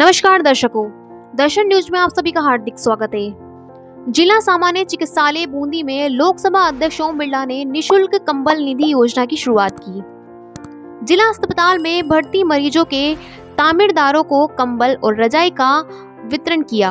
नमस्कार दर्शकों, दर्शन न्यूज़ में आप सभी का हार्दिक स्वागत है। जिला सामान्य चिकित्सालय बूंदी में लोकसभा अध्यक्ष ओम बिरला ने निशुल्क कंबल निधि योजना की शुरुआत की। जिला अस्पताल में भर्ती मरीजों के तामिरदारों को कंबल और रजाई का वितरण किया।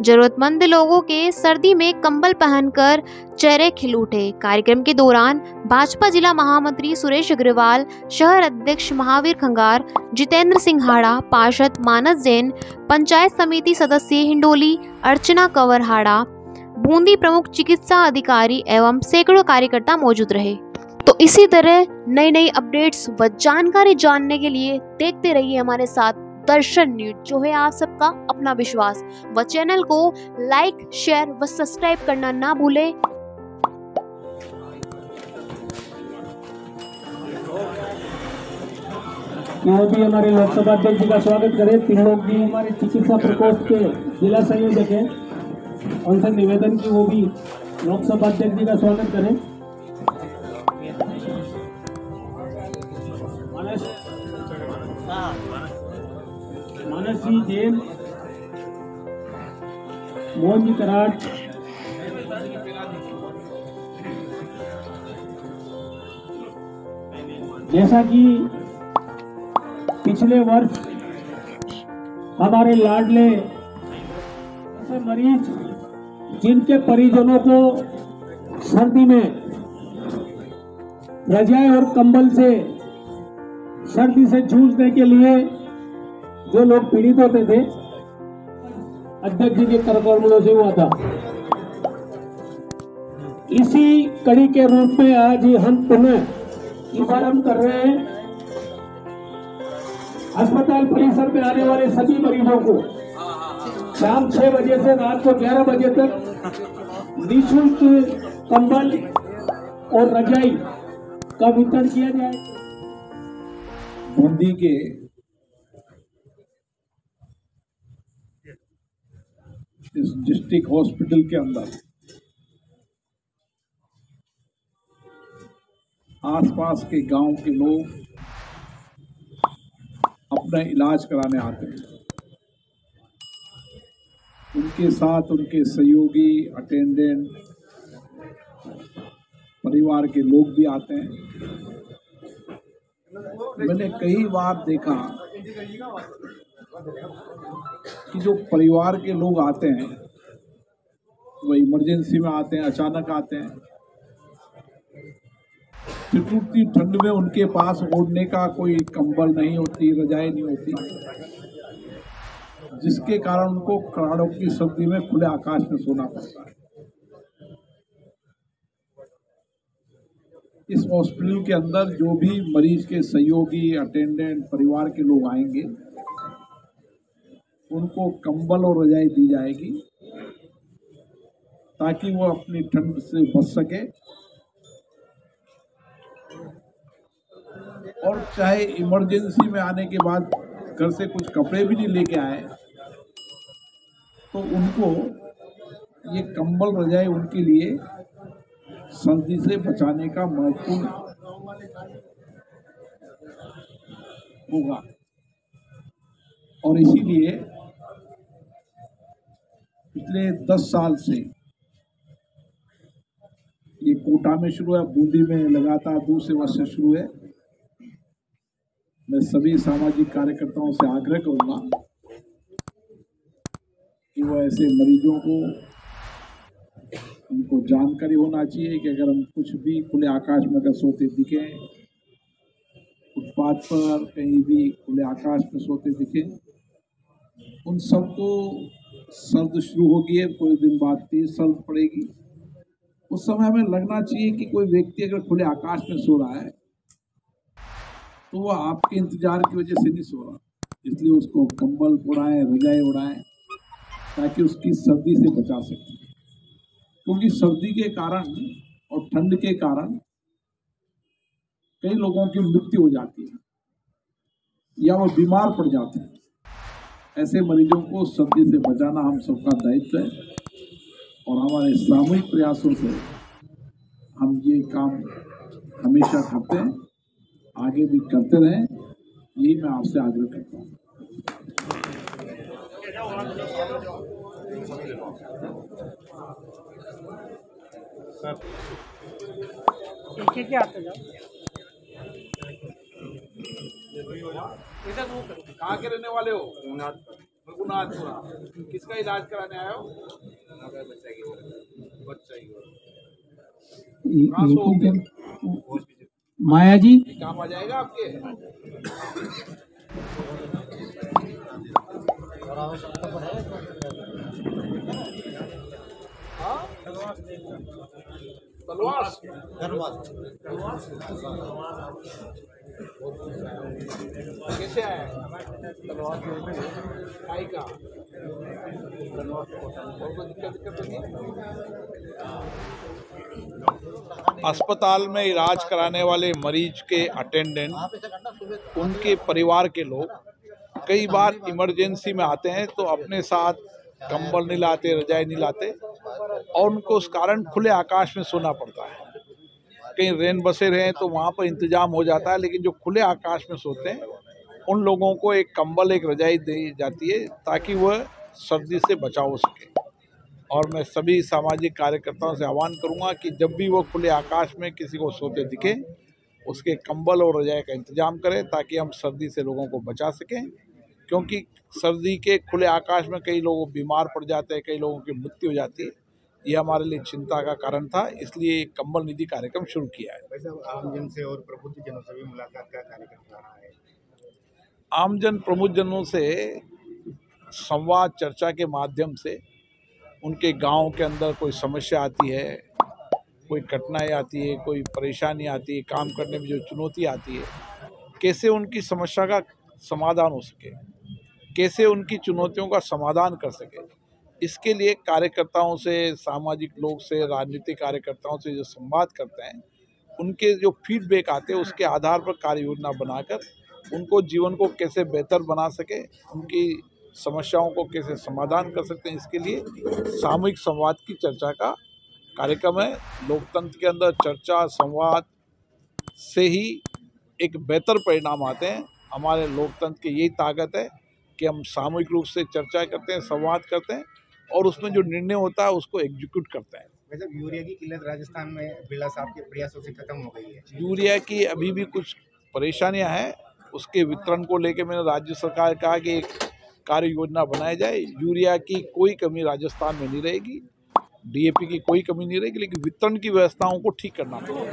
जरूरतमंद लोगों के सर्दी में कंबल पहनकर चेहरे खिल उठे। कार्यक्रम के दौरान भाजपा जिला महामंत्री सुरेश अग्रवाल, शहर अध्यक्ष महावीर खंगार, जितेंद्र सिंह हाड़ा पार्षद मानस जैन, पंचायत समिति सदस्य हिंडोली, अर्चना कंवर हाड़ा, बूंदी प्रमुख चिकित्सा अधिकारी एवं सैकड़ों कार्यकर्ता मौजूद रहे। तो इसी तरह नई नई अपडेट्स व जानकारी जानने के लिए देखते रहिए हमारे साथ दर्शन न्यूज़ जो है आप सबका अपना विश्वास। व चैनल को लाइक शेयर व सब्सक्राइब करना ना भूले। भी हमारे लोकसभा अध्यक्ष जी का स्वागत करें। त्रिलोक जी हमारे चिकित्सा प्रकोष्ठ के जिला संयोजक हैं। उनसे निवेदन की वो भी लोकसभा अध्यक्ष जी का स्वागत करें। मानस जैन मोहन कराट जैसा कि पिछले वर्ष हमारे लाडले ऐसे मरीज़ जिनके परिजनों को सर्दी में रजाई और कंबल से सर्दी से जूझने के लिए जो लोग पीड़ित होते थे, अध्यक्ष जी के करकर्मणों से हुआ था। इसी कड़ी के रूप में आज हम पुनः शुभारंभ कर रहे हैं। अस्पताल परिसर में आने वाले सभी मरीजों को शाम छह बजे से रात को ग्यारह बजे तक निःशुल्क कंबल और रजाई का वितरण किया जाए। बूंदी के इस डिस्ट्रिक्ट हॉस्पिटल के अंदर। आसपास के गाँव के लोग अपना इलाज कराने आते हैं। उनके साथ उनके सहयोगी अटेंडेंट परिवार के लोग भी आते हैं। मैंने कई बार देखा कि जो परिवार के लोग आते हैं, वो इमरजेंसी में आते हैं, अचानक आते हैं। टूटती ठंड में उनके पास ओढ़ने का कोई कंबल नहीं होती, रजाई नहीं होती। जिसके कारण उनको कराड़ों की सर्दी में खुले आकाश में सोना पड़ता है। इस हॉस्पिटल के अंदर जो भी मरीज़ के सहयोगी अटेंडेंट परिवार के लोग आएँगे उनको कंबल और रजाई दी जाएगी ताकि वो अपनी ठंड से बच सके। और चाहे इमरजेंसी में आने के बाद घर से कुछ कपड़े भी नहीं लेके आए तो उनको ये कंबल रजाई उनके लिए सर्दी से बचाने का महत्वपूर्ण होगा। और इसीलिए पिछले दस साल से ये कोटा में शुरू है, बूंदी में लगातार दूसरे वर्ष से शुरू है। मैं सभी सामाजिक कार्यकर्ताओं से आग्रह करूँगा कि वो ऐसे मरीजों को उनको जानकारी होना चाहिए कि अगर हम कुछ भी खुले आकाश में अगर सोते दिखे फुटपाथ पर कहीं भी खुले आकाश में सोते दिखे, उन सबको सर्द शुरू होगी है कोई दिन बाद तेज सर्द पड़ेगी। उस समय हमें लगना चाहिए कि कोई व्यक्ति अगर खुले आकाश में सो रहा है तो वह आपके इंतज़ार की वजह से नहीं सो रहा। इसलिए उसको कंबल उड़ाएँ रजाएँ उड़ाएँ, ताकि उसकी सर्दी से बचा सकें। क्योंकि सर्दी के कारण और ठंड के कारण कई लोगों की मृत्यु हो जाती है, या वो बीमार पड़ जाते हैं। ऐसे मरीजों को सर्दी से बचाना हम सबका दायित्व है और हमारे सामूहिक प्रयासों से हम ये काम हमेशा करते हैं, आगे भी करते रहें। यही मैं आपसे आग्रह करता हूँ। एक आते जाओ कहाँ के रहने वाले हो? रघुनाथपुरा किसका इलाज कराने आए हो? बच्चा की माया जी काम आ जाएगा आपके? तलवार कैसे आया तलवार आई का। और कोई दिक्कत दिक्कत नहीं अस्पताल में इलाज कराने वाले मरीज़ के अटेंडेंट उनके परिवार के लोग कई बार इमरजेंसी में आते हैं तो अपने साथ कंबल नहीं लाते रजाई नहीं लाते। और उनको उस कारण खुले आकाश में सोना पड़ता है। कहीं रेन बसे रहे तो वहाँ पर इंतज़ाम हो जाता है, लेकिन जो खुले आकाश में सोते हैं, उन लोगों को एक कंबल, एक रजाई दी जाती है ताकि वह सर्दी से बचाव हो सके। और मैं सभी सामाजिक कार्यकर्ताओं से आह्वान करूँगा कि जब भी वो खुले आकाश में किसी को सोते दिखे, उसके कंबल और रजाई का इंतज़ाम करें ताकि हम सर्दी से लोगों को बचा सकें, क्योंकि सर्दी के खुले आकाश में कई लोग बीमार पड़ जाते हैं, कई लोगों की मृत्यु हो जाती है। ये हमारे लिए चिंता का कारण था इसलिए एक कंबल निधि कार्यक्रम शुरू किया है। वैसे आम जन से और प्रबुद्ध जनों से भी मुलाकात का कार्यक्रम रहा है। आमजन प्रमुख जनों से संवाद चर्चा के माध्यम से उनके गाँव के अंदर कोई समस्या आती है कोई कठिनाई आती है कोई परेशानी आती है काम करने में जो चुनौती आती है कैसे उनकी समस्या का समाधान हो सके कैसे उनकी चुनौतियों का समाधान कर सके? इसके लिए कार्यकर्ताओं से, सामाजिक लोग से, राजनीतिक कार्यकर्ताओं से जो संवाद करते हैं, उनके जो फीडबैक आते हैं, उसके आधार पर कार्य योजना बनाकर उनको जीवन को कैसे बेहतर बना सके, उनकी समस्याओं को कैसे समाधान कर सकते हैं, इसके लिए सामूहिक संवाद की चर्चा का कार्यक्रम है। लोकतंत्र के अंदर चर्चा, संवाद से ही एक बेहतर परिणाम आते हैं। हमारे लोकतंत्र की यही ताकत है कि हम सामूहिक रूप से चर्चा करते हैं, संवाद करते हैं। और उसमें जो निर्णय होता है उसको एग्जीक्यूट करता हैं। यूरिया की किल्लत राजस्थान में बिरला साहब के प्रयासों से खत्म हो गई है। यूरिया की अभी भी कुछ परेशानियाँ हैं उसके वितरण को लेकर मैंने राज्य सरकार कहा कि एक कार्य योजना बनाई जाए। यूरिया की कोई कमी राजस्थान में नहीं रहेगी डीएपी की कोई कमी नहीं रहेगी लेकिन वितरण की व्यवस्थाओं को ठीक करना पड़ेगा।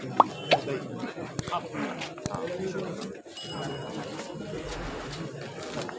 嗯，好的，好，啊。